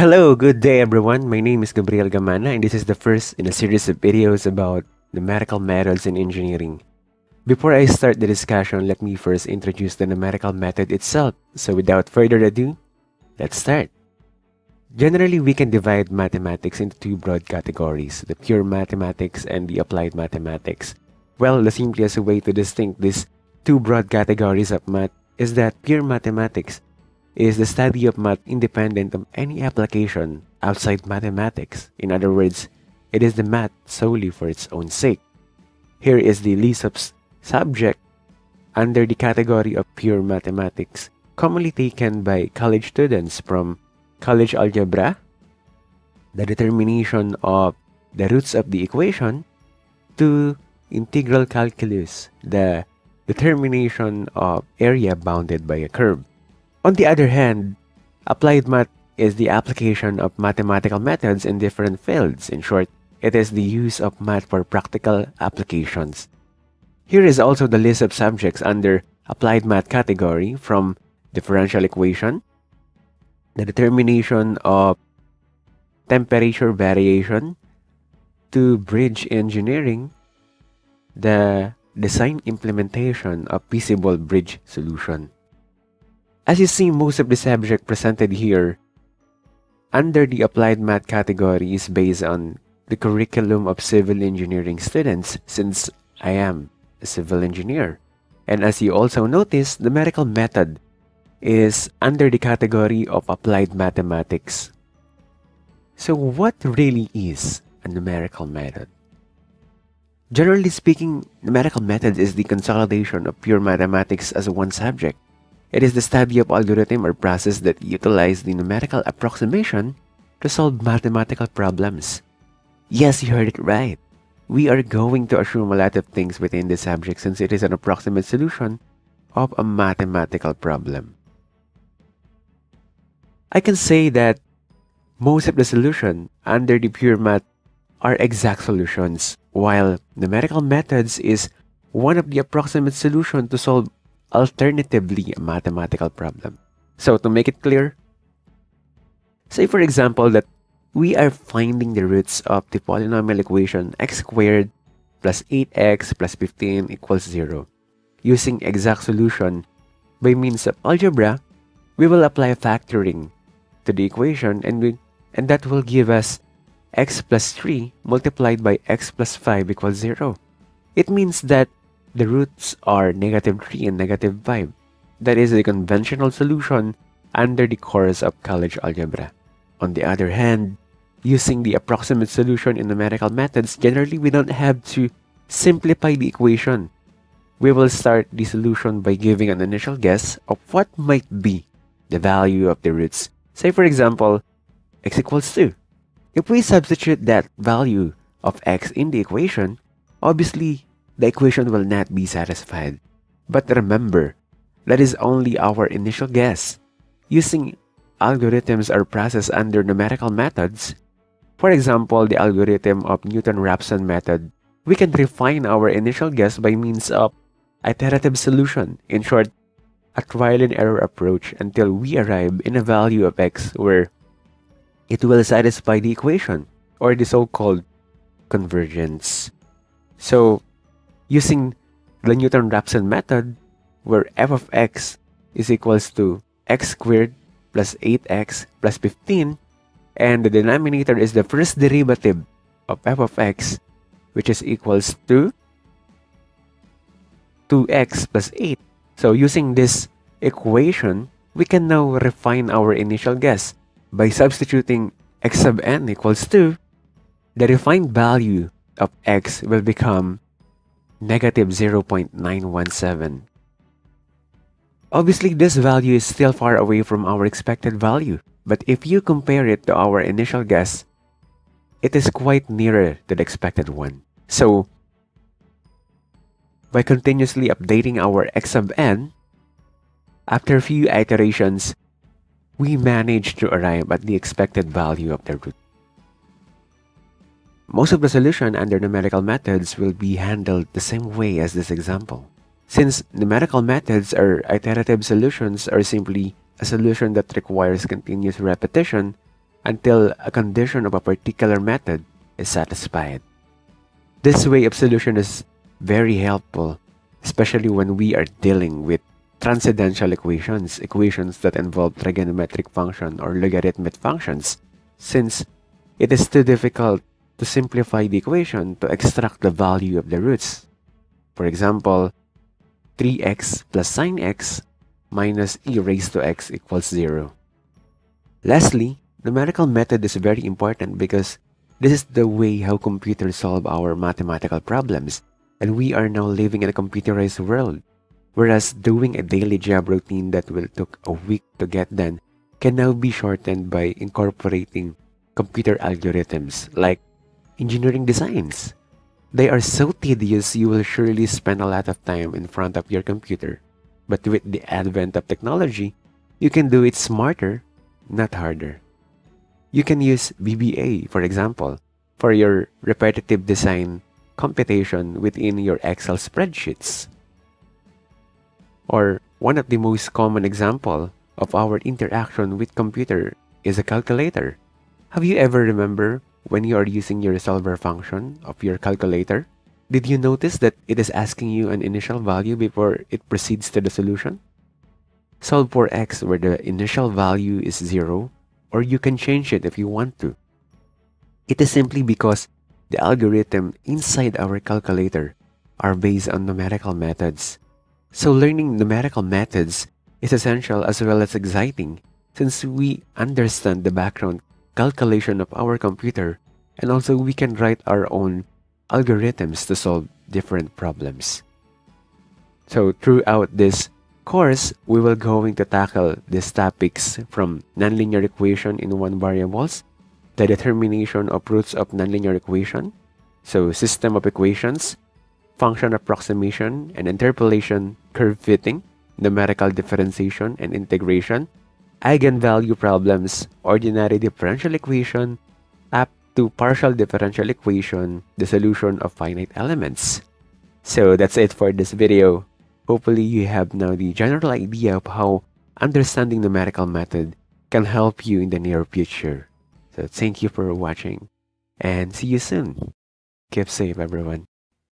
Hello, good day everyone. My name is Gabriel Gamana and this is the first in a series of videos about the numerical methods in engineering. Before I start the discussion, let me first introduce the numerical method itself. So without further ado, let's start. Generally, we can divide mathematics into two broad categories, the pure mathematics and the applied mathematics. Well, the simplest way to distinct these two broad categories of math is that pure mathematics is the study of math independent of any application outside mathematics. In other words, it is the math solely for its own sake. Here is the list of subject under the category of pure mathematics, commonly taken by college students from college algebra, the determination of the roots of the equation, to integral calculus, the determination of area bounded by a curve. On the other hand, applied math is the application of mathematical methods in different fields. In short, it is the use of math for practical applications. Here is also the list of subjects under applied math category from differential equation, the determination of temperature variation, to bridge engineering, the design implementation of feasible bridge solution. As you see, most of the subject presented here under the applied math category is based on the curriculum of civil engineering students since I am a civil engineer. And as you also notice, the numerical method is under the category of applied mathematics. So what really is a numerical method? Generally speaking, numerical method is the consolidation of pure mathematics as one subject. It is the study of algorithm or process that utilize the numerical approximation to solve mathematical problems. Yes, you heard it right. We are going to assume a lot of things within the subject since it is an approximate solution of a mathematical problem. I can say that most of the solution under the pure math are exact solutions, while numerical methods is one of the approximate solution to solve alternatively a mathematical problem. So to make it clear, say for example that we are finding the roots of the polynomial equation x squared plus 8x plus 15 equals 0. Using exact solution by means of algebra, we will apply factoring to the equation and, we, and that will give us x plus 3 multiplied by x plus 5 equals 0. It means that the roots are negative 3 and negative 5. That is the conventional solution under the course of college algebra. On the other hand, using the approximate solution in numerical methods, generally we don't have to simplify the equation. We will start the solution by giving an initial guess of what might be the value of the roots. Say for example, x equals 2. If we substitute that value of x in the equation, obviously the equation will not be satisfied. But remember, that is only our initial guess. Using algorithms or process under numerical methods, for example, the algorithm of Newton-Raphson method, we can refine our initial guess by means of iterative solution, in short, a trial and error approach until we arrive in a value of x where it will satisfy the equation or the so-called convergence. So using the Newton-Raphson method, where f of x is equals to x squared plus 8x plus 15, and the denominator is the first derivative of f of x, which is equals to 2x plus 8. So using this equation, we can now refine our initial guess by substituting x sub n equals 2. The refined value of x will become negative 0.917. Obviously, this value is still far away from our expected value, but if you compare it to our initial guess, it is quite nearer to the expected one. So, by continuously updating our x sub n, after a few iterations, we managed to arrive at the expected value of the root. Most of the solution under numerical methods will be handled the same way as this example. Since numerical methods or iterative solutions are simply a solution that requires continuous repetition, until a condition of a particular method is satisfied. This way of solution is very helpful, especially when we are dealing with transcendental equations, equations that involve trigonometric function or logarithmic functions, since it is too difficult to simplify the equation to extract the value of the roots. For example, 3x plus sine x minus e raised to x equals 0. Lastly, the numerical method is very important because this is the way how computers solve our mathematical problems, and we are now living in a computerized world. Whereas doing a daily job routine that will took a week to get done can now be shortened by incorporating computer algorithms like engineering designs. They are so tedious you will surely spend a lot of time in front of your computer. But with the advent of technology, you can do it smarter, not harder. You can use VBA, for example, for your repetitive design computation within your Excel spreadsheets. Or one of the most common example of our interaction with computer is a calculator. Have you ever remember when you are using your solver function of your calculator? Did you notice that it is asking you an initial value before it proceeds to the solution? Solve for x where the initial value is 0 or you can change it if you want to. It is simply because the algorithm inside our calculator are based on numerical methods so learning numerical methods is essential as well as exciting since we understand the background calculation of our computer and also we can write our own algorithms to solve different problems. So throughout this course, we will going to tackle these topics from nonlinear equation in one variables, the determination of roots of nonlinear equation, so system of equations, function approximation and interpolation, curve fitting, numerical differentiation and integration, eigenvalue problems, ordinary differential equation, up to partial differential equation, the solution of finite elements. So that's it for this video. Hopefully you have now the general idea of how understanding the numerical method can help you in the near future. So thank you for watching and see you soon. Keep safe everyone.